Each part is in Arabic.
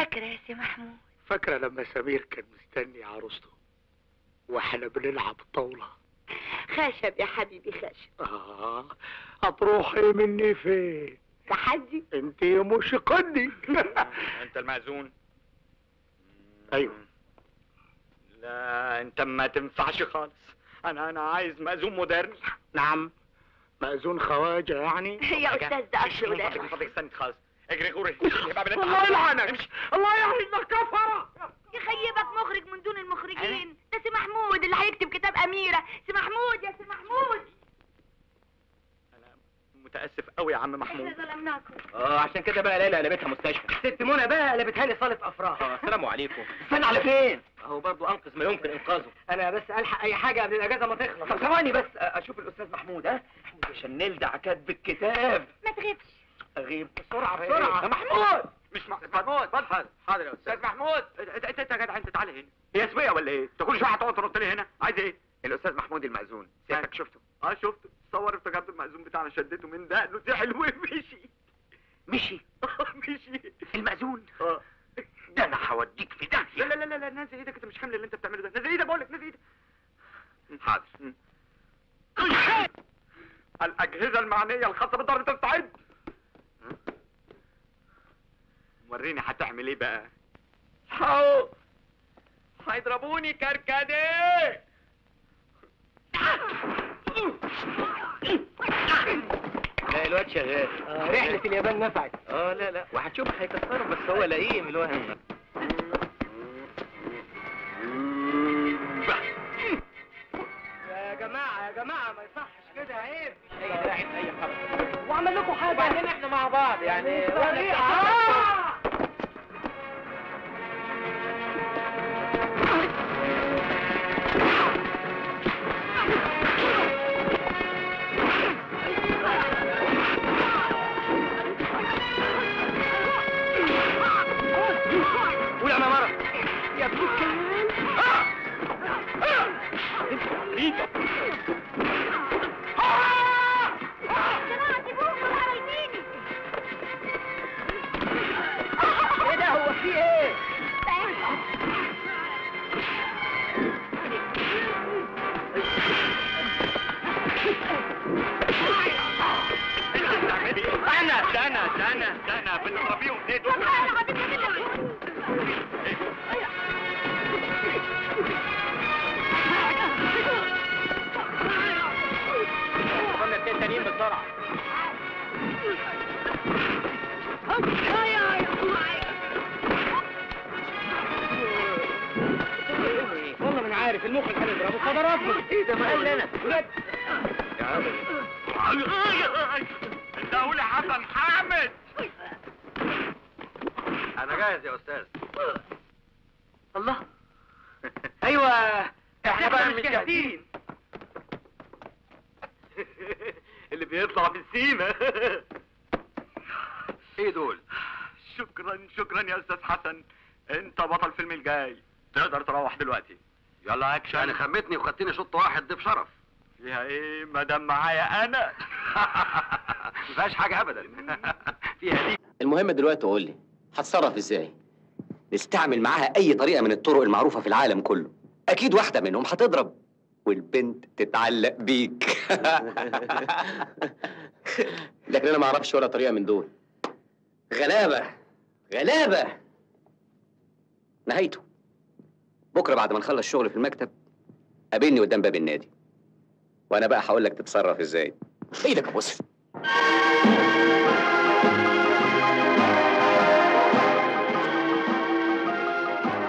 فاكرة يا سي محمود؟ فاكرة لما سمير كان مستني عروسته وإحنا بنلعب طاولة. خشب يا حبيبي خشب. آه هتروحي مني فين؟ تحدي؟ انت مش قدي. انت المأذون. أيوه. لا انت ما تنفعش خالص. أنا أنا عايز مأذون مودرن. نعم. مأذون خواجة يعني؟ يا أستاذ ده ولا فضلك استنى خالص. اجري غوري الله يلعنك. الله يعينك كفرة يخيبك مخرج من دون المخرجين. ده سي محمود اللي هيكتب كتاب أميرة. سي محمود يا سي محمود. متأسف قوي يا عم محمود. إحنا ظلمناكم. آه عشان كده بقى ليلى قلبتها مستشفى. ست منى بقى قلبتها لي صالة أفراح. آه السلام عليكم. استنى على فين؟ أهو برضه أنقذ ما يمكن إنقاذه. أنا بس ألحق أي حاجة قبل الأجازة ما تخلص. طب ثواني بس أشوف الأستاذ محمود ها؟ عشان نلدع كاتب الكتاب ما تغيبش. اغيب بسرعة بسرعة. يا محمود! مش محمود. اتفضل. حاضر يا أستاذ. محمود! انت انت يا جدع انت تعالى هنا. هي اسمية ولا إيه؟ انت كل شوية هتقعد تنط لي هنا؟ عايز إيه؟ الأستاذ محمود المأذون. سيادتك شفته؟ آه شفته. صور افتكرت المأذون بتاعنا شدته من دقنه دي حلوة مشي. مشي. مشي. المأذون. آه. ده أنا هوديك في لا داهيه لا لا لا نازل إيدك أنت مش حامل اللي أنت بتعمله ده. نازل إيدك بقول لك نازل إيدك. حاضر. الأجهزة المعنية الخاصة بالدار تستعد وريني هتعمل إيه بقى. هاو! هيضربوني كركديه! لا الواد شغال. رحلة اليابان نفعت. آه لا لا. وهتشوف هيكسرهم بس هو لئيم الوهم يا جماعة يا جماعة ما يصحش كده عيب. أي داعي أي حركه واعمل لكم حاجة. وبعدين إحنا مع بعض يعني. بيطلع بالسيمة إيه دول؟ شكرا شكرا يا أستاذ حسن. أنت بطل الفيلم الجاي. تقدر تروح دلوقتي. يلا أكشن. يعني خمتني وخدتني شوط واحد ضيف شرف. فيها إيه؟ مدام معايا أنا. ما فيهاش حاجة ابدا. فيها دي. المهم دلوقتي قول لي هتصرف إزاي؟ نستعمل معاها أي طريقة من الطرق المعروفة في العالم كله. أكيد واحدة منهم هتضرب. والبنت تتعلق بيك. لكن أنا ما أعرفش ولا طريقة من دول. غلابة غلابة. نهايته. بكرة بعد ما نخلص شغل في المكتب قابلني قدام باب النادي. وأنا بقى هقول لك تتصرف إزاي. إيدك يا بص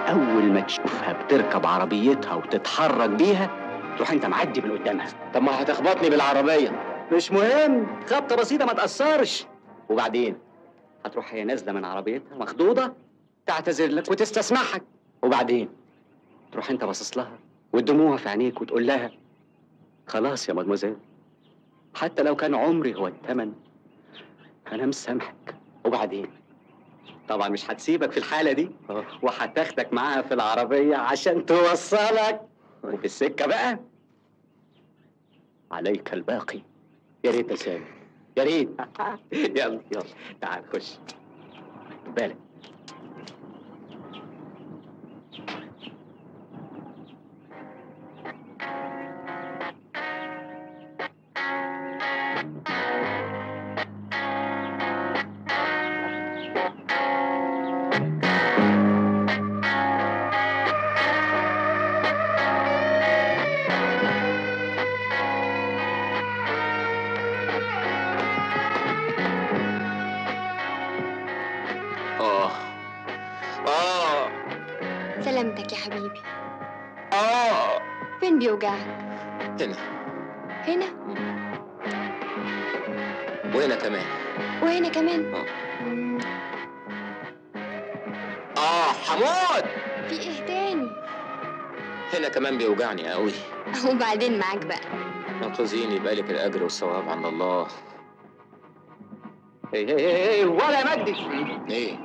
أول ما تشوفها بتركب عربيتها وتتحرك بيها تروح أنت معدي من قدامها. طب ما هتخبطني بالعربية. مش مهم. خبطة بسيطة ما تأثرش. وبعدين هتروح هي نازلة من عربيتها مخضوضة تعتذر لك وتستسمحك. وبعدين تروح أنت باصص لها ودموعها في عينيك وتقول لها خلاص يا مدموزيل حتى لو كان عمري هو الثمن أنا مسامحك. وبعدين؟ طبعا مش هتسيبك في الحالة دي. وهتاخدك معاها في العربية عشان توصلك. وفي السكة بقى. عليك الباقي. يا ريت يا سامي. يا ريت. يلا يلا. تعال خش. بالك. هنا. هنا؟ وهنا كمان. وهنا كمان. آه. آه حمود! في إيه تاني؟ هنا كمان بيوجعني قوي وبعدين معاك بقى. انقذيني بالك الأجر والثواب عند الله. إيه إيه إيه إيه ولا يا مجدي إيه؟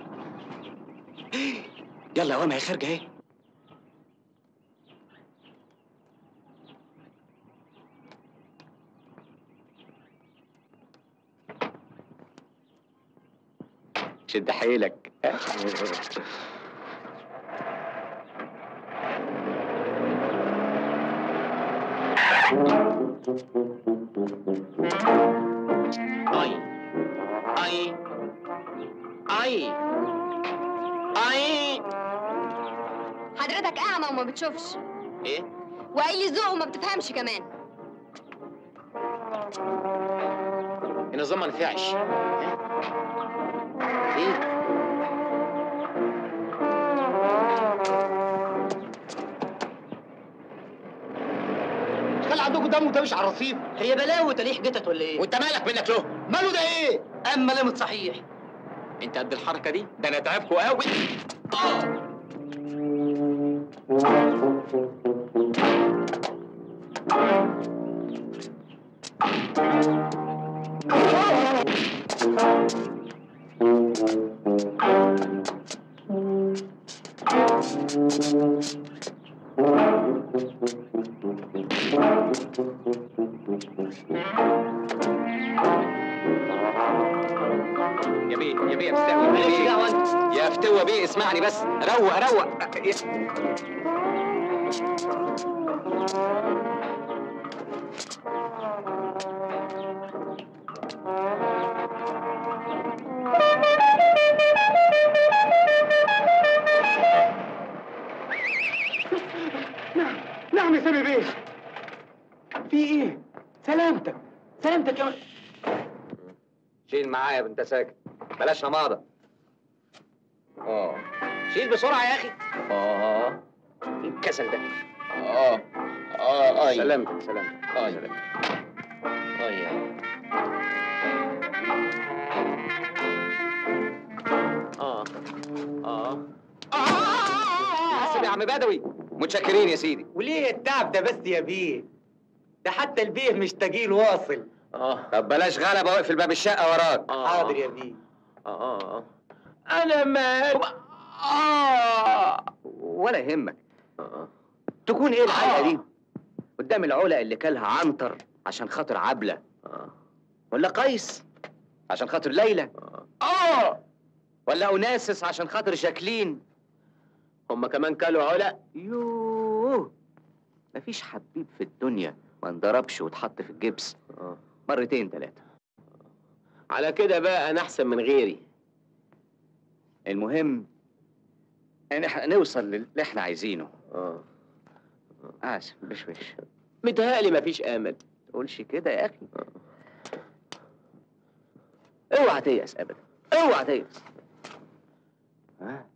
يلا يا وام هي خارجة أهي. شد حيلك. أي. أي. أي. أي. حضرتك أعمى وما بتشوفش. إيه؟ وقايل ذوق وما بتفهمش كمان. النظام ما نفعش. إيه؟ خلي عندكم دم مش على الرصيف؟ هي بلاوي تليح جتت ولا إيه؟ وانت مالك منك له؟ ماله ده إيه؟ أما لمت صحيح. أنت قد الحركة دي؟ ده أنا تعبكوا قوي. آه. في إيه سلامتك سلامتك يا شيل معايا بنت ساكت بلاش نماضة آه شيل بسرعة يا أخي آه إيه الكسل ده آه آه اي سلامتك سلامتك آي. سلامتك اي آه آه حسب يا عم بدوي متشكرين يا سيدي وليه التعب ده بس يا بيه ده حتى البيه مش تجيل واصل. آه. طب بلاش غلبة واقف في الباب الشقة وراك. حاضر يا بيه آه آه أنا مات آه. ولا يهمك. تكون إيه العلقة دي؟ قدام العلا اللي كلها عنتر عشان خاطر عبلة. ولا قيس عشان خاطر ليلى. آه. ولا أناسس عشان خاطر جاكلين. هما كمان كلوا علا؟ يوه مفيش حبيب في الدنيا ما انضربش واتحط في الجبس. مرتين ثلاثة على كده بقى أنا أحسن من غيري. المهم إن إحنا نوصل للي إحنا عايزينه. آه. اسف بشوش متهيألي مفيش امل تقولش كده يا أخي. اوعى تيأس ابدا. اوعى تيأس. ها؟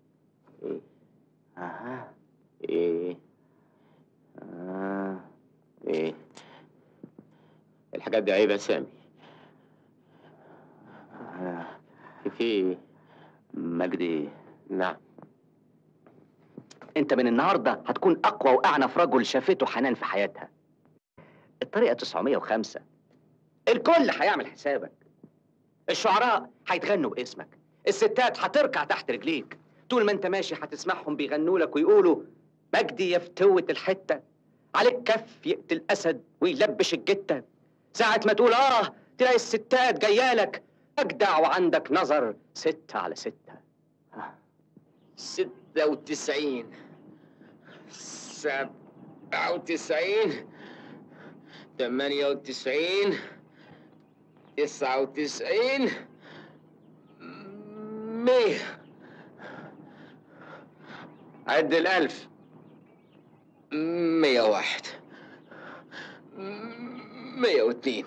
إيه؟ أها. إيه؟ آه. إيه؟ الحاجات دي عيب يا سامي. في مجدي. نعم. أنت من النهارده هتكون أقوى وأعنف رجل شافته حنان في حياتها. الطريقة 905 الكل هيعمل حسابك. الشعراء هيتغنوا باسمك. الستات هتركع تحت رجليك. طول ما أنت ماشي هتسمعهم بيغنوا لك ويقولوا مجدي يا فتوة الحتة. عليك كف يقتل أسد ويلبش الجتة. ساعة ما تقول آه تلاقي الستات جايالك أجدع وعندك نظر. ستة على ستة. ستة وتسعين. سبعة وتسعين. ثمانية وتسعين. تسعة وتسعين. مية. عد الألف. مية واحد. مية واتنين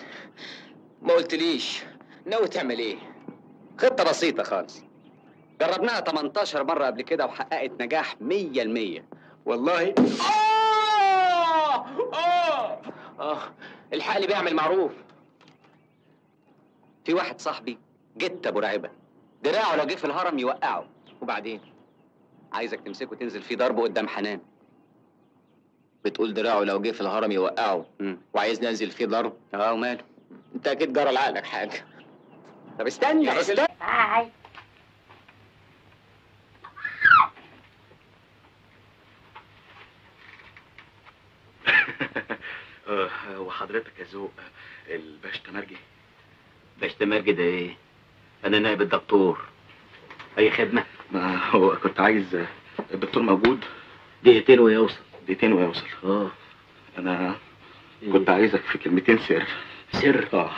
ما قلتليش ناوي تعمل إيه؟ خطة بسيطة خالص. جربناها 18 مرة قبل كده وحققت نجاح 100% والله آه! آه! آه! الحق اللي بيعمل معروف. في واحد صاحبي جت أبو رعبة دراعه لو جه في الهرم يوقعه. وبعدين؟ عايزك تمسكه تنزل فيه ضربه قدام حنان. بتقول دراعه لو جه في الهرم يوقعه. مم. وعايز ننزل فيه ضرب. آه وماله انت أكيد جرى لعقلك حاجة. طب استنى يا راجل. استنى. هاي وحضرتك يا ذوق الباش تمرجي باش تمرجي ده إيه؟ أنا نائب الدكتور. اي خدمة؟ ما هو كنت عايز الدكتور موجود. دقيقتين ويوصل. دقيقتين ويوصل آه. أنا إيه؟ كنت عايزك في كلمتين سر. سر؟ آه.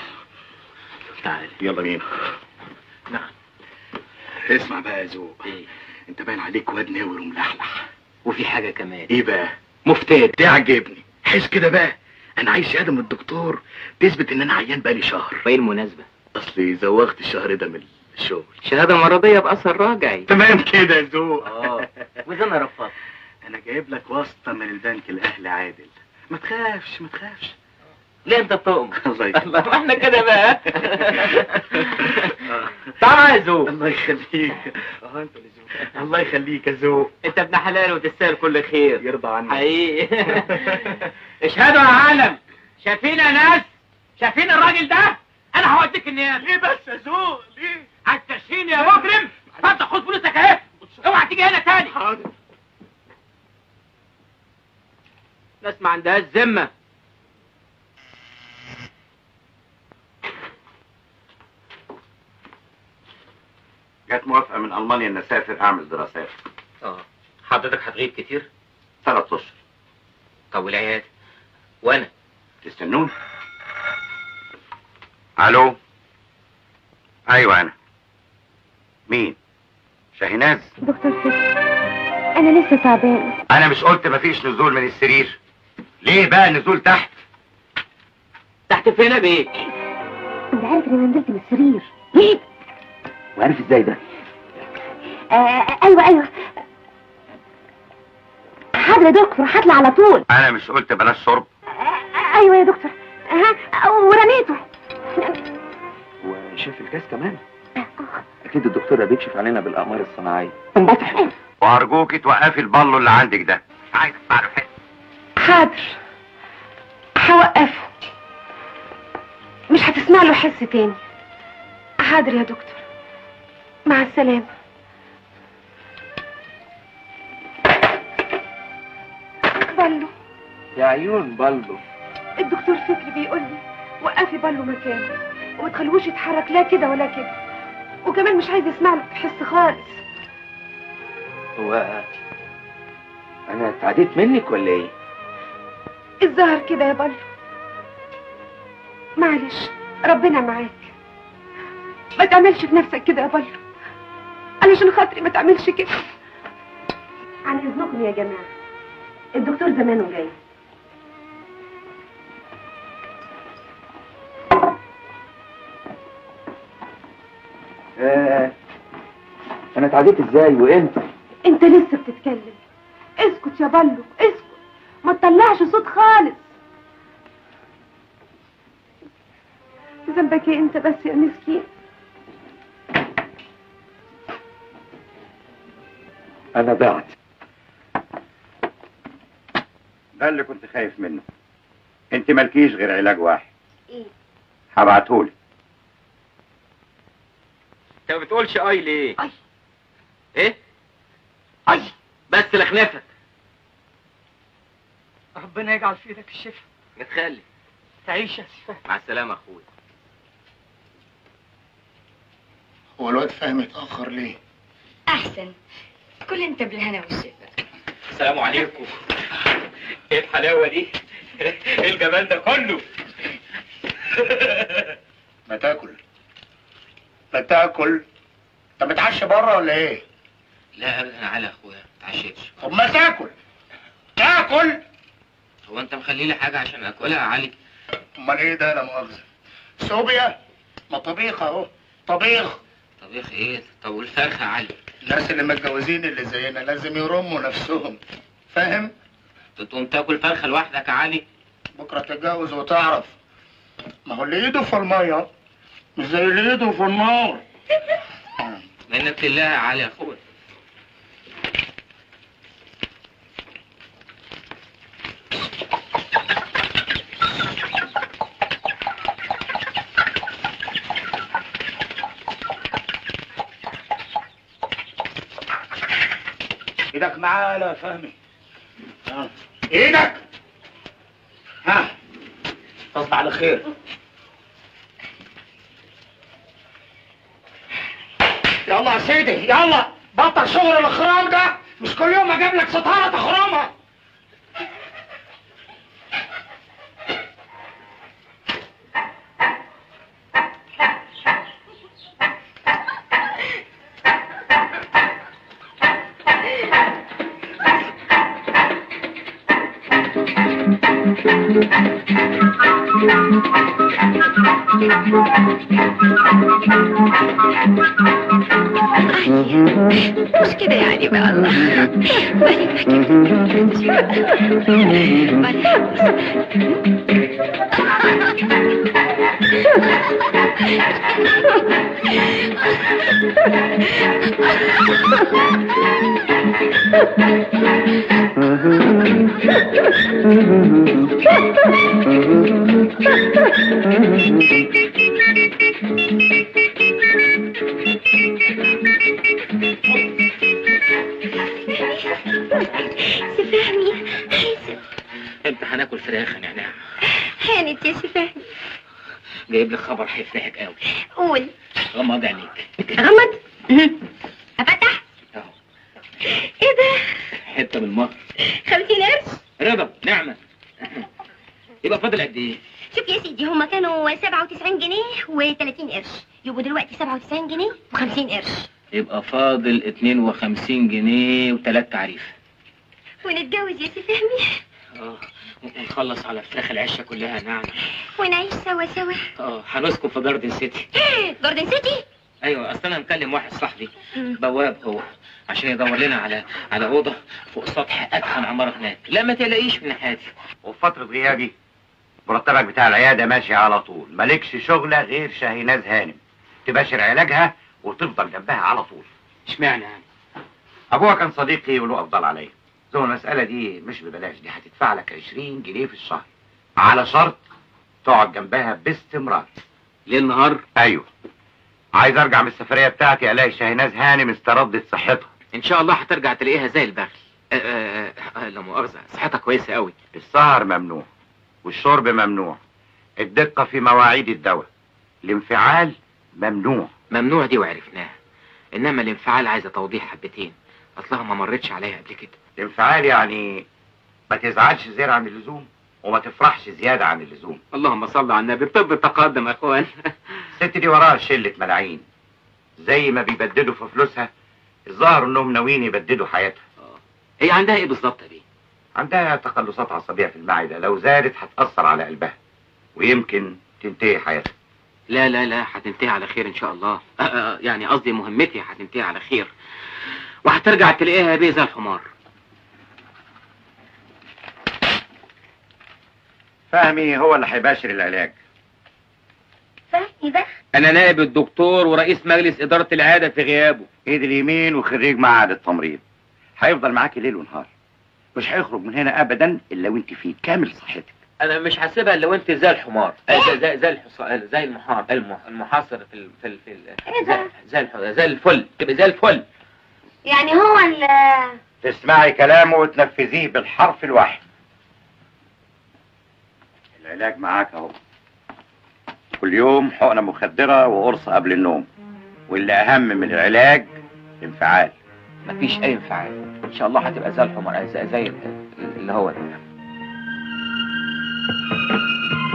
تعال. يلا بينا. نعم. اسمع بقى يا ذوق إيه؟ أنت باين عليك واد ناور وملحلح. وفي حاجة كمان. إيه بقى؟ مفتاح. تعجبني. حس كده بقى. أنا عايز شهادة من الدكتور. تثبت إن أنا عيان بقالي شهر. وإيه المناسبة؟ أصلي زوغت الشهر ده من الشغل. شهادة مرضية بأثر راجعي. تمام كده يا ذوق آه. وإذا أنا رفضت. أنا جايب لك واسطة من البنك الاهلي عادل. ما تخافش ما تخافش. ليه أنت بتؤمر؟ الله يخليك. الله إحنا كده بقى. تعال يا زوق الله يخليك. آه أنت اللي ذوق الله يخليك يا ذوق أنت ابن حلال وتستاهل كل خير. يرضى عنك. حقيقي. اشهدوا يا عالم. شايفين يا ناس؟ شايفين الراجل ده؟ أنا هوديك النيابه ليه بس يا ذوق ليه؟ عايز تشهيني يا مجرم؟ فانت خد فلوسك أهي. اوعى تيجي هنا تاني. حاضر. ناس ما عندهاش ذمة. جت موافقة من ألمانيا ان أسافر أعمل دراسات. آه. حضرتك هتغيب كتير؟ ثلاث أشهر. طب والعيال؟ وأنا؟ تستنون؟ ألو؟ أيوه أنا. مين؟ شاهيناز؟ دكتور فكري أنا لسه تعبانة. أنا مش قلت مفيش نزول من السرير. ليه بقى النزول تحت؟ تحت فين يا بيه انت عارف اني نزلت من السرير. وعارف إزاي ده؟ آه أيوه أيوه. حاضر يا دكتور هطلع على طول. أنا مش قلت بلاش شرب. آه أيوه يا دكتور. ها ورميته. وشاف الكاس كمان. أكيد الدكتوره بيكشف علينا بالأقمار الصناعية. وارجوكي توقفي البلو اللي عندك ده. عايز اسمع له حتة حاضر. هوقفه مش هتسمع له حس تاني. حاضر يا دكتور. مع السلامة. بلو. يا عيون بلو. الدكتور فكري بيقول لي وقفي بلو مكانه. وما تخلوش يتحرك. لا كده ولا كده. وكمان مش عايز يسمع له حس خالص. هو أنا اتعديت منك ولا إيه؟ الظهر كده يا بلو معلش ربنا معاك. ما تعملش في نفسك كده يا بلو علشان خاطري ما تعملش كده. عن إذنكم يا جماعة. الدكتور زمانه جاي. آه. أنا اتعديت إزاي؟ وإمتى؟ أنت لسه بتتكلم. اسكت يا بلو اسكت. ما تطلعش صوت خالص. ذنبك إيه أنت بس يا مسكين؟ أنا ضعت ده اللي كنت خايف منه. أنت مالكيش غير علاج واحد. إيه؟ هبعتهولك أنت ما بتقولش آي ليه؟ أي. إيه؟ آي. بس لخنفك ربنا يجعل في إيدك الشفا متخلي. تعيش يا سفاه مع السلامة أخويا. هو الواد فاهم اتأخر ليه؟ أحسن. كل انت بالهنا والشفا السلام عليكم. إيه الحلاوة دي؟ إيه الجمال ده كله؟ ما تاكل. ما تاكل. انت متعشى بره ولا إيه؟ لا ابدا على أخويا ما تعشيش طب ما تاكل. تاكل؟ هو انت مخلي لي حاجة عشان اكلها يا علي؟ امال إيه ده؟ لا مؤاخذة. صوبيا ما طبيخ اهو. طبيخ. طبيخ إيه؟ طب والفرخة يا علي؟ الناس اللي متجوزين اللي زينا لازم يرموا نفسهم. فاهم؟ تقوم تاكل فرخة لوحدك يا علي؟ بكرة تتجوز وتعرف. ما هو اللي ايده في المية مش زي اللي ايده في النار. منك لله يا علي يا اخويا. إيدك معايا يا فهمي. إيدك. ها. تصبح على خير. يلا يا سيدي يلا. بطل شغل الإخرام ده مش كل يوم أجيب لك ستارة تخرمها كده يعني جايب لك خبر هيفرحك قوي. قول. غمض عينيك غمض افتح اهو. إيه ده؟ حتة من المهر خمسين قرش؟ رضا نعمة. يبقى فاضل قد إيه؟ شوف يا سيدي هما كانوا 97 جنيه و30 قرش. يبقوا دلوقتي 97 جنيه و50 قرش. يبقى فاضل 52 جنيه وثلاث تعريف. ونتجوز يا سفهمي آه. ونخلص على فراخ العشه كلها نعم. ونعيش سوا سوا. آه هنسكن في جاردن سيتي. جاردن سيتي؟ أيوه اصل أنا مكلم واحد صاحبي. بواب هو عشان يدور لنا على على اوضه فوق سطح ادخن عمارة هناك. لا ما تلاقيش من حياتي وفي فترة غيابي مرتبك بتاع العيادة ماشي على طول. مالكش شغلة غير شاهيناز هانم. تباشر علاجها وتفضل جنبها على طول. اشمعنى يعني أبوها كان صديقي وله أفضل عليا زي المسألة دي مش ببلاش دي هتدفع لك 20 جنيه في الشهر. على شرط تقعد جنبها باستمرار. ليل نهار؟ أيوه. عايز أرجع من السفرية بتاعتي ألاقي شاهيناز هانم استردت صحتها. إن شاء الله هترجع تلاقيها زي البغل. آه، آه، آه، لا مؤاخذة صحتها كويسة قوي السهر ممنوع والشرب ممنوع. الدقة في مواعيد الدواء. الانفعال ممنوع. ممنوع دي وعرفناها. إنما الانفعال عايزة توضيح حبتين. أصلها ما مرتش عليها قبل كده. الانفعال يعني ما تزعلش زيادة عن اللزوم وما تفرحش زيادة عن اللزوم. اللهم صل على النبي طب التقدم يا إخوان. الست دي وراها شلة ملاعين زي ما بيبددوا في فلوسها الظاهر إنهم ناويين يبددوا حياتها هي عندها إيه بالظبط دي؟ عندها تقلصات عصبية في المعدة لو زادت هتأثر على قلبها ويمكن تنتهي حياتها. لا لا لا هتنتهي على خير إن شاء الله. يعني قصدي مهمتي هتنتهي على خير. وهترجع تلاقيها بيه زي الحمار. فهمي هو اللي هيباشر العلاج. فهمي بقى. أنا نائب الدكتور ورئيس مجلس إدارة العيادة في غيابه. ايد اليمين وخريج معهد التمريض. هيفضل معاكي ليل ونهار. مش هيخرج من هنا ابدا إلا وأنت في كامل صحتك. أنا مش حاسبها إلا وأنت زي الحمار. آه، زي زي زي, الحص... زي المحار المح... المحاصر في ال... في ال... في ال... إيه ده؟ زي زي, الح... زي الفل. تبقى زي الفل. يعني هو ال تسمعي كلامه وتنفذيه بالحرف الواحد. العلاج معاك اهو. كل يوم حقنة مخدرة وقرص قبل النوم. واللي أهم من العلاج الانفعال مفيش أي انفعال. إن شاء الله هتبقى زي الحمار زي, زي ال- اللي هو ده.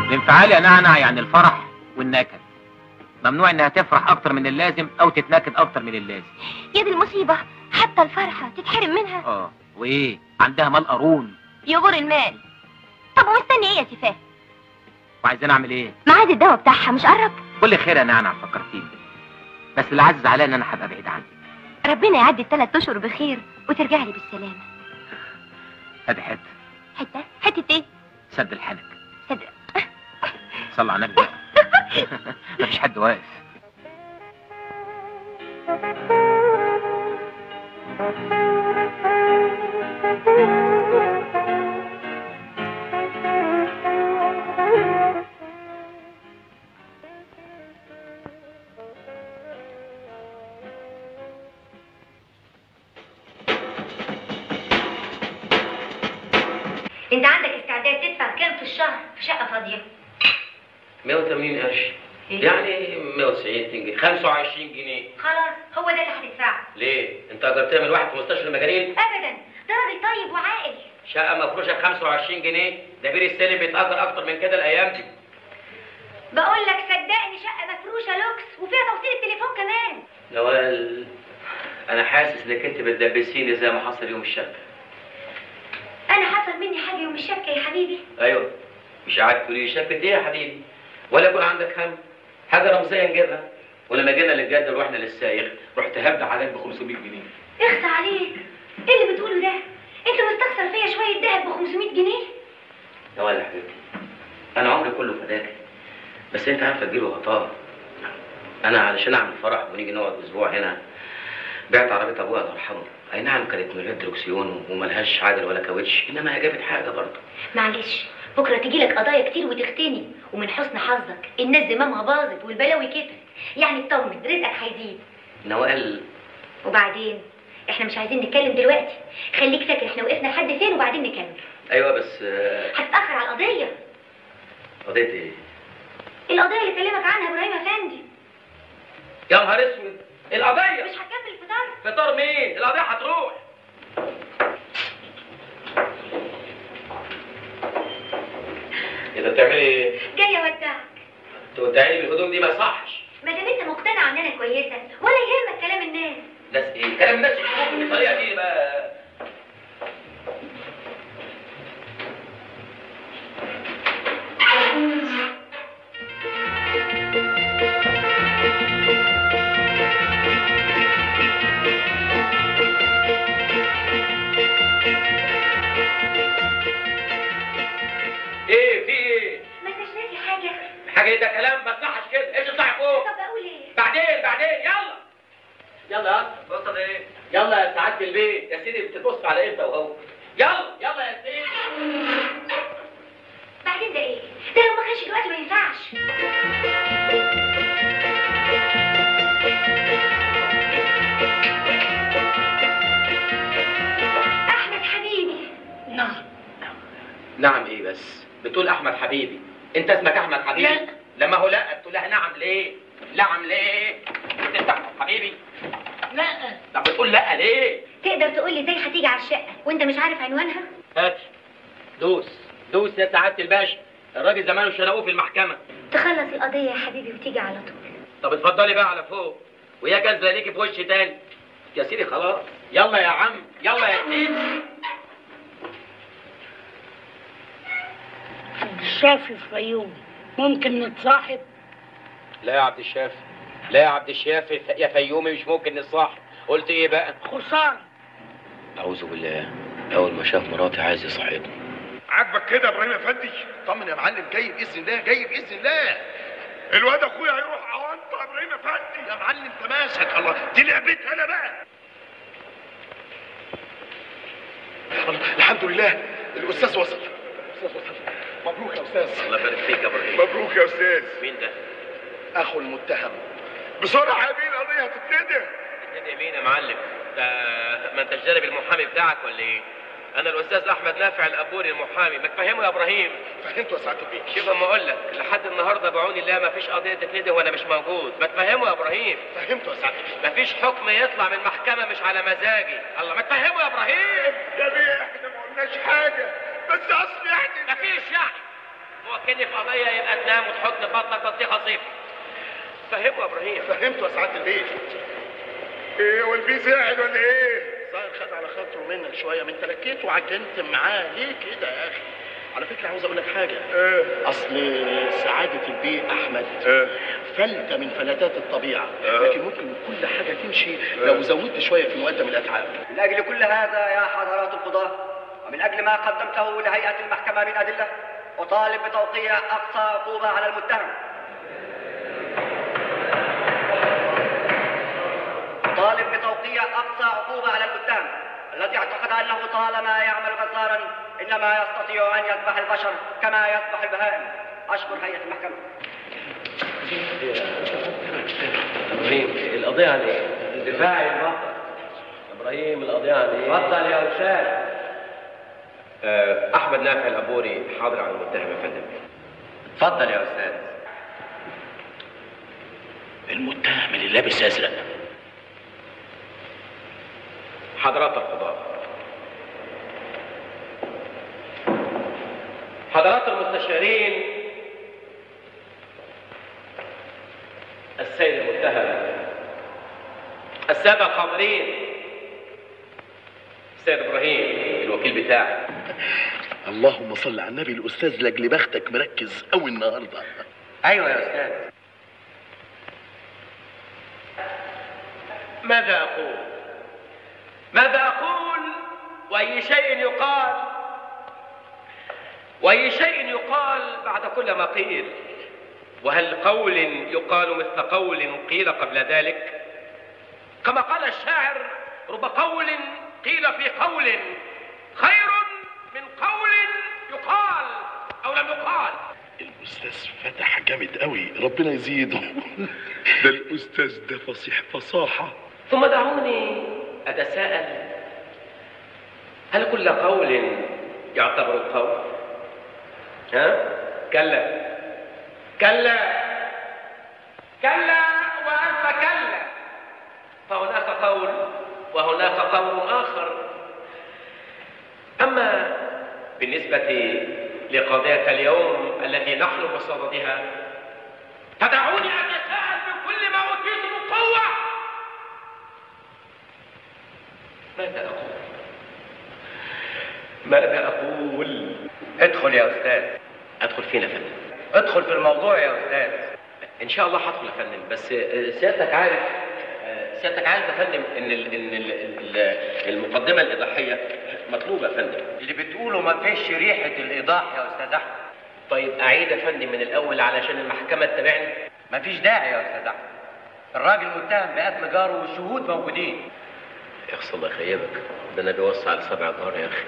الانفعال يا نعنع يعني الفرح والنكد. ممنوع إنها تفرح أكتر من اللازم أو تتنكد أكتر من اللازم. يد المصيبة. حتى الفرحة تتحرم منها. آه وإيه؟ عندها مال قارون. يغور المال. طب ومستني إيه يا سفاه وعايزين أعمل إيه؟ ميعاد الدواء بتاعها مش قرب. كل خير يا نعنع فكرتيني. بس اللي عزز عليا إن أنا هبقى بعيد عنك. ربنا يعدي الثلاث أشهر بخير وترجع لي بالسلامة. ادي حتة. حتة؟ حتة إيه؟ سد الحنك. صدق صلى على النبي. مفيش حد واقف. انت عندك استعداد تدفع كام في الشهر في شقة فاضية؟ 180 قرش. إيه؟ يعني 190 جنيه 25 جنيه. خلاص هو ده اللي هتدفعه. ليه؟ انت قدرت من واحد في مستشفى المجانين؟ ابدا. ده راجل طيب وعاقل. شقة مفروشة ب 25 جنيه. ده بير السلم بيتأجر أكتر من كده الأيام دي. بقول لك صدقني شقة مفروشة لوكس وفيها توصيل التليفون كمان. نوال أنا حاسس إنك أنت بتدبسيني زي ما حصل يوم الشبكه أنا حصل مني حاجة يوم الشبكه يا حبيبي. أيوه. مش قاعد تقولي لي شبكه إيه يا حبيبي؟ ولا يكون عندك هم. حاجة رمزية نجيبها ولما جينا للجد ورحنا للسايق رحت هبد عليك ب 500 جنيه. اخسى عليك. إيه اللي بتقوله ده؟ أنت مستخسر فيا شوية دهب ب 500 جنيه؟ نوال يا حبيبتي أنا عمري كله فداك. بس أنت عارفه تجيب غطاء. أنا علشان أعمل فرح ونيجي نقعد أسبوع هنا بعت عربية أبويا الله يرحمه. أي نعم كانت من غير دركسيون وملهاش عجل ولا كاوتش إنما هي جابت حاجة برضه. معلش بكرة تجي لك قضايا كتير وتختني ومن حسن حظك الناس زمامها باظت والبلاوي كترت يعني اطمن رزقك هيزيد. نوال. وبعدين؟ إحنا مش عايزين نتكلم دلوقتي. خليك فاكر إحنا وقفنا لحد فين وبعدين نكمل. أيوه بس آه، هتتاخر على القضية. قضية إيه؟ القضية اللي كلمك عنها إبراهيم أفندي. يا نهار أسود! القضية. مش هتكمل الفطار فطار مين؟ القضية هتروح. إذا بتعملي إيه؟ جاية أودعك. تودعيني بالهدوم دي ما يصحش ما دام أنت مقتنع ان أنا كويسة ولا يهمك كلام الناس. ناس إيه؟ كلام الناس يشوفوا بالطريقة دي بقى؟ لما هو لا بتقول لها نعم ليه؟ نعم ليه؟ احمد حبيبي. لا. طب بتقول لأ ليه؟ تقدر تقول لي إزاي هتيجي على الشقة وانت مش عارف عنوانها؟ هات. دوس. دوس يا سعادة الباشا. الراجل زمانه شنقوه في المحكمة. تخلص القضية يا حبيبي وتيجي على طول. طب اتفضلي بقى على فوق. ويا كذبه ليكي في وش تاني. يا سيدي خلاص. يلا يا عم. يلا يا سيدي. الشافي في عيوني ممكن نتصاحب؟ لا يا عبد الشافي لا يا عبد الشافي يا فيومي مش ممكن نصاحب قلت إيه بقى؟ خسارة. أعوذ بالله أول ما شاف مراتي عايز يصاحبني. عاجبك كده يا إبراهيم افندي طمن يا معلم جاي بإذن الله جاي بإذن الله. الواد أخويا هيروح عوانطه يا إبراهيم افندي يا معلم تماسك الله دي لعبتي أنا بقى. الله الحمد لله الأستاذ وصل. الأستاذ وصل. مبروك يا أستاذ. الله يبارك فيك يا إبراهيم مبروك يا أستاذ. مين ده؟ أخو المتهم. بسرعة يا بيه القضية هتتندم ابن مين يا معلم؟ ده ما أنتش جانب المحامي بتاعك ولا إيه؟ أنا الأستاذ أحمد نافع الأبوري المحامي. ما تفهمه يا إبراهيم. فهمت يا سعادة شوف أما أقول لك لحد النهارده بعون الله ما فيش قضية تتندم وأنا مش موجود. ما تفهمه يا إبراهيم. فهمت يا سعادة ما فيش حكم يطلع من المحكمة مش على مزاجي. الله ما تفهمه يا إبراهيم. يا بيه إحنا ما قلناش حاجة. بس اصل يعني ما فيش يعني. هو كني في قضية يبقى تنام وتحط بطنك بطيخه صيف فهمه يا إبراهيم. فهمت يا سعادة البيه إيه والبيه زعل ولا إيه؟ صاير خد على خاطره منك شوية من تلكيت وعجنت معاه. ليه كده يا أخي؟ على فكرة عاوز أقول لك حاجة. أصل سعادة البيه أحمد فلتة من فلتات الطبيعة. لكن ممكن كل حاجة تمشي لو زودت شوية في مقدم الأتعاب. من أجل كل هذا يا حضرات القضاة ومن أجل ما قدمته لهيئة المحكمة من أدلة أطالب بتوقيع أقصى عقوبة على المتهم. أطالب بتوقيع أقصى عقوبة على المتهم. الذي اعتقد أنه طالما يعمل غزارا إنما يستطيع أن يذبح البشر كما يذبح البهائم. أشكر هيئة المحكمة. القضية عن إيه؟ دفاعي البطل إبراهيم القضية عن إيه؟ اتفضل يا أستاذ. أحمد نافع الأبوري حاضر على المتهم يا فندم. اتفضل يا أستاذ. المتهم اللي لابس ازرق حضرات القضاة. حضرات المستشارين. السيد المتهم السادة الحاضرين. السيد إبراهيم الوكيل بتاعي اللهم صل على النبي الأستاذ لأجل بختك مركز قوي النهارده. أيوه يا أستاذ. ماذا أقول؟ ماذا أقول؟ وأي شيء يقال وأي شيء يقال بعد كل ما قيل. وهل قول يقال مثل قول قيل قبل ذلك؟ كما قال الشاعر رب قول قيل في قول خير من قول يقال أو لم يقال. الأستاذ فتح جامد قوي ربنا يزيده. ده الأستاذ ده فصيح فصاحة. ثم دعوني أتساءل هل كل قول يعتبر قول؟ ها؟ كلا. كلا. كلا وألف كلا. فهناك قول وهناك قول آخر. أما بالنسبة لقضية اليوم التي نحن بصددها فدعوني أتساءل بكل ما أوتيت من قوة ماذا أقول؟ ماذا أقول؟ ادخل يا أستاذ أدخل فين يا فندم؟ ادخل في الموضوع يا أستاذ إن شاء الله هدخل يا فندم بس آه، سيادتك عارف سيادتك عارف يا فندم إن ال- إن ال- ال- المقدمة الإيضاحية مطلوبة يا فندم. اللي بتقوله ما فيش ريحة الإيضاح يا أستاذ أحمد. طيب أعيد يا فندم من الأول علشان المحكمة تتابعني. ما فيش داعي يا أستاذ أحمد. الراجل متهم بقتل جاره والشهود موجودين. يا أخي الله يخيبك ده أنا بيوصي على سبع جار يا أخي.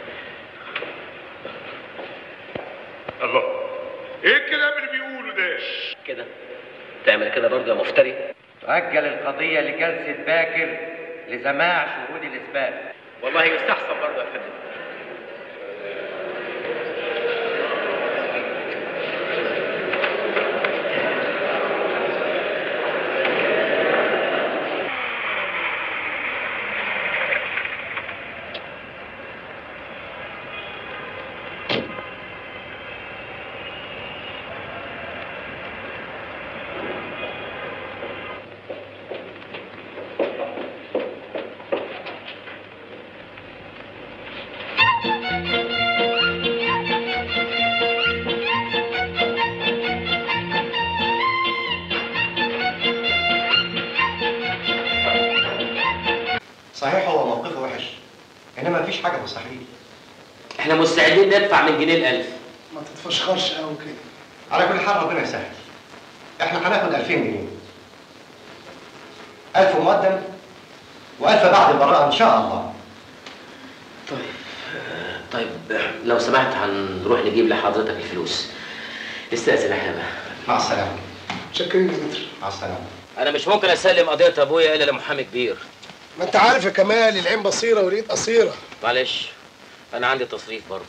الله. إيه الكلام اللي بيقوله ده؟ كده. تعمل كده برضه يا مفتري. تؤجل القضية لجلسة باكر لسماع شهود الإثبات والله يستحسن برضه يا فندم. مفيش حاجة مستحيل إحنا مستعدين ندفع من جنيه الألف. ما تتفشخرش قوي كده. على كل حال ربنا يسهل. إحنا هناخد 2000 جنيه. 1000 مقدم و1000 بعد البراءه إن شاء الله. طيب لو سمحت هنروح نجيب لحضرتك الفلوس. استأذن إحنا بقى مع السلامة. شكرين يا متر. مع السلامة. أنا مش ممكن أسلم قضية أبويا إلا لمحامي كبير. ما أنت عارف يا كمال العين بصيرة واليد قصيرة. معلش أنا عندي تصريف برضه.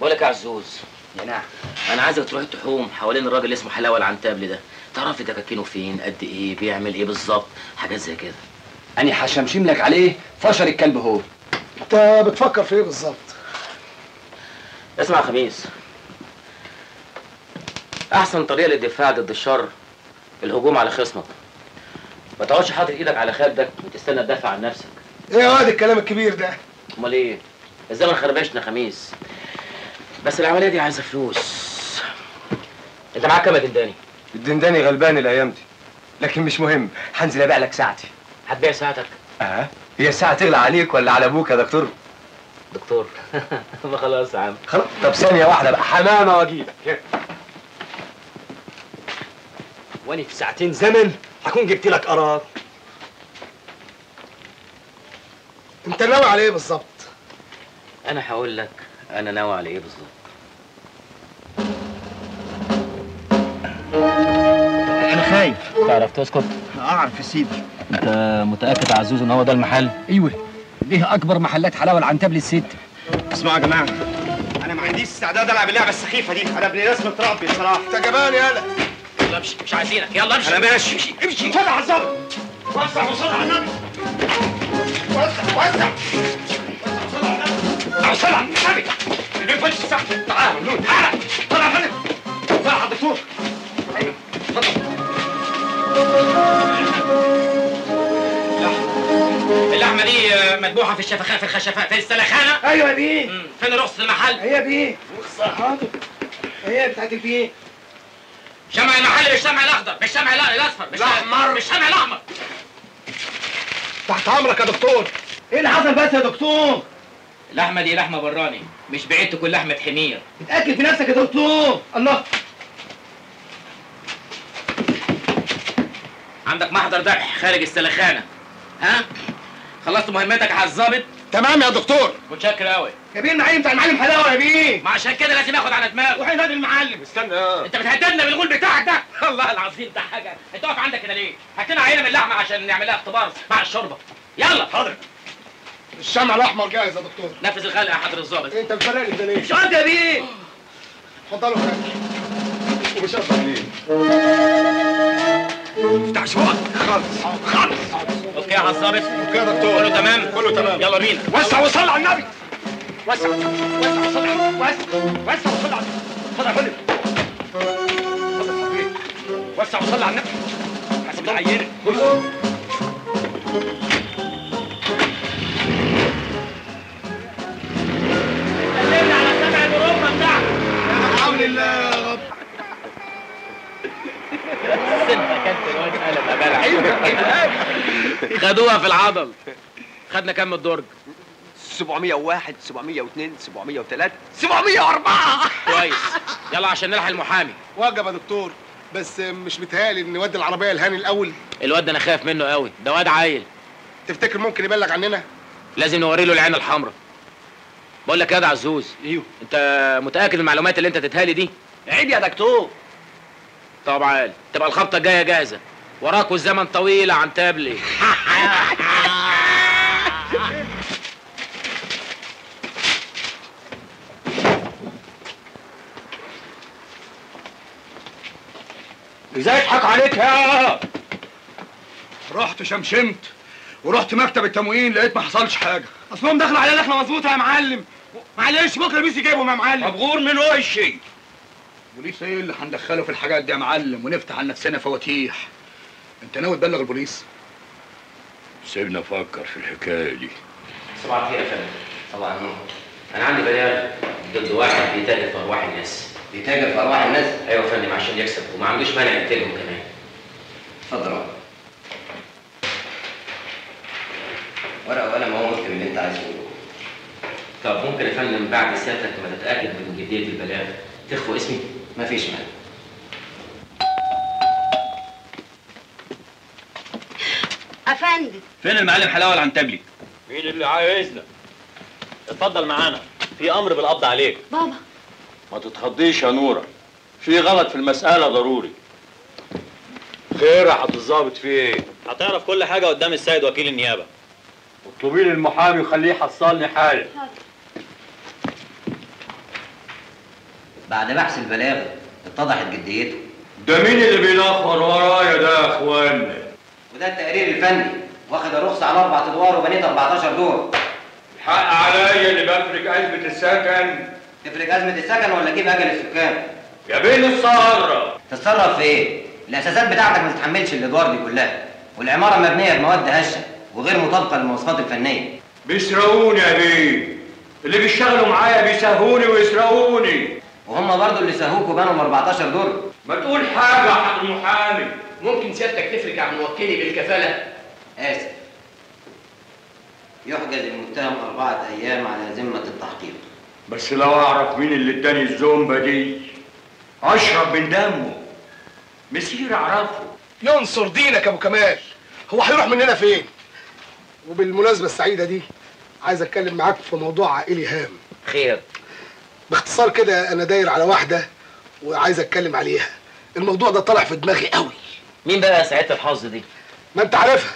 بقول لك يا عزوز يا نعم. أنا عايزك تروح تحوم حوالين الراجل اللي اسمه حلاوة العنتابلي ده. تعرف لي دكاكينه فين قد إيه بيعمل إيه بالظبط حاجات زي كده. أنا هشمشم لك عليه فشر الكلب هو. أنت بتفكر في إيه بالظبط؟ اسمع يا خميس. أحسن طريقة للدفاع ضد الشر الهجوم على خصمك. ما تقعدش حاطط إيدك على خدك وتستنى تدافع عن نفسك. إيه يا واد الكلام الكبير ده؟ امال إيه؟ الزمن خربشنا خميس. بس العملية دي عايزة فلوس. انت معاك كام يا دنداني الدنداني غلبان الأيام دي. لكن مش مهم. هنزل أبيع لك ساعتي. هتبيع ساعتك؟ آه. هي الساعة تغلى عليك ولا على أبوك يا دكتور؟ دكتور. ما خلاص يا عم. خلاص. طب ثانية واحدة بقى. حمامة واجيلك واني في ساعتين زمن هكون جبت لك قرار. انت ناوي على إيه بالظبط؟ أنا هقول لك أنا ناوي على إيه بالظبط. أنا خايف. تعرف تسكت؟ أعرف يا سيدي. أنت متأكد يا عزوز إن هو ده المحل؟ أيوه. دي أكبر محلات حلاوة العنتاب للست. اسمعوا يا جماعة أنا ما عنديش استعداد ألعب اللعبة السخيفة دي. أنا ابن ناس متربي بصراحة. أنت جبان يالا يلا امشي مش عايزينك. يلا امشي. أنا ماشي. امشي امشي. صل على الظابط وسع وصل على النبي وسع. وسع وسع. على النبي اللي يفوت الساعة. تعال ممنون تعال طلع يا فندم. طلع على الدكتور. أيوه اللحمة. دي آه، مذبوحة في الشفخاء في الخشفاء في السلخانة. أيوه يا بيه. فين رخصه المحل هي بيه. حاضر. هي بتاعت البيه. شمع المحل بالشمع الأخضر بالشمع لا- الاصفر بالشمع بالشمع الأحمر. تحت أمرك يا دكتور. إيه اللي حصل بس يا دكتور؟ اللحمة دي لحمة براني مش بعيد تكون لحمة حمير. اتأكد في نفسك يا دكتور. الله. عندك محضر ذبح خارج السلخانة. ها؟ خلصت مهمتك على الظابط تمام يا دكتور. متشكر قوي يا بيه المعلم بتاع المعلم حلاوة يا بيه. ما عشان كده لازم ياخد على دماغه. روح نادي المعلم. استنى. أنت بتهددنا بالغول بتاعك ده. والله العظيم ده حاجة. أنت واقف عندك هنا ليه؟ هات لنا عينة من اللحمة عشان نعملها اختبار مع الشوربة. يلا. حاضر. الشمع الأحمر جاهز يا دكتور. نفذ الخلق يا حضر الظابط. أنت مفرقني ده ليه مش يا بيه. اتفضلوا. ومش هطلع ليه افتح شوط خالص خالص أوكي يا الظابط أوكي يا دكتور كله تمام كله تمام يلا بينا وسع وصل على النبي وسع وسع وصل على النبي وسع وسع وصل على النبي. وسع وصل على النبي حسب العينه خدوها في العضل. خدنا كام من الدرج؟ 701 702 703 704 كويس. يلا عشان نلحق المحامي. واجب يا دكتور بس مش متهيألي إن نودي العربية الهاني الأول. الواد ده أنا خايف منه قوي ده واد عيل تفتكر ممكن يبلغ عننا؟ لازم نوري له العين الحمراء. بقول لك يا ده عزوز أيوه. أنت متأكد من المعلومات اللي أنت تتهالي دي؟ عيب يا دكتور. طب عال تبقى الخبطة الجاية جاهزة. وراكوا الزمن طويل عن تابلي. إزاي يضحك عليك يا رحت شمشمت ورحت مكتب التموين لقيت ما حصلش حاجة. اصلهم دخلوا علينا دخله مظبوطة يا معلم. معلش بكرة بيسي جايبهم يا معلم. مبغور من وشي. بوليس إيه اللي هندخله في الحاجات دي يا معلم ونفتح على نفسنا فواتيح. انت ناوي تبلغ البوليس؟ سيبنا أفكر في الحكاية دي. صباح الخير يا فندم. صباح النور. أنا عندي بلاغ ضد واحد بيتاجر في أرواح الناس. بيتاجر في أرواح الناس؟ أيوه يا فندم عشان يكسب. وما عندوش مانع يقتلهم كمان. اتفضل. ورقة وقلم أهو اكتب اللي أنت عايز تقوله طب ممكن يا فندم بعد سيادتك ما تتأكد من جدية البلاغ تخفوا اسمي؟ مفيش مانع. افندم فين المعلم حلاوة العنتبلي؟ مين اللي عايزنا؟ اتفضل معانا. في أمر بالقبض عليك. بابا. ما تتخضيش يا نورة. في غلط في المسألة ضروري. خير يا حضرة الظابط في إيه؟ هتعرف كل حاجة قدام السيد وكيل النيابة. اطلبي لي المحامي وخليه يحصلني حاله بعد بحث البلاغ اتضحت جديته. ده مين اللي بينخر ورايا ده يا اخوانا؟ وده التقرير الفني. واخد الرخصه على أربع أدوار وبنيت 14 دور. حق عليا اللي بفرق أزمة السكن. تفرق أزمة السكن ولا كيف أجل السكان؟ يا بين السهرة تتصرف في إيه؟ الاساسات بتاعتك ما تتحملش الإدوار دي كلها. والعمارة مبنية بمواد هشة وغير مطابقة للمواصفات الفنية. بيسرقوني يا بيه. اللي بيشتغلوا معايا بيسهوني ويسرقوني. وهم برضو اللي سهوك وبنوا 14 دور. ما تقول حاجة حضر المحامي. ممكن سيادتك تفرج عن موكلي بالكفالة؟ آسف. يحجز المتهم أربعة أيام على ذمة التحقيق. بس لو أعرف مين اللي اداني الزومبه دي أشرب من دمه. مسير أعرفه. ينصر دينك يا أبو كمال. هو هيروح مننا فين؟ وبالمناسبة السعيدة دي عايز أتكلم معاك في موضوع عائلي هام. خير. باختصار كده أنا داير على واحدة وعايز أتكلم عليها. الموضوع ده طالع في دماغي قوي. مين بقى سعادة الحظ دي؟ ما انت عارفها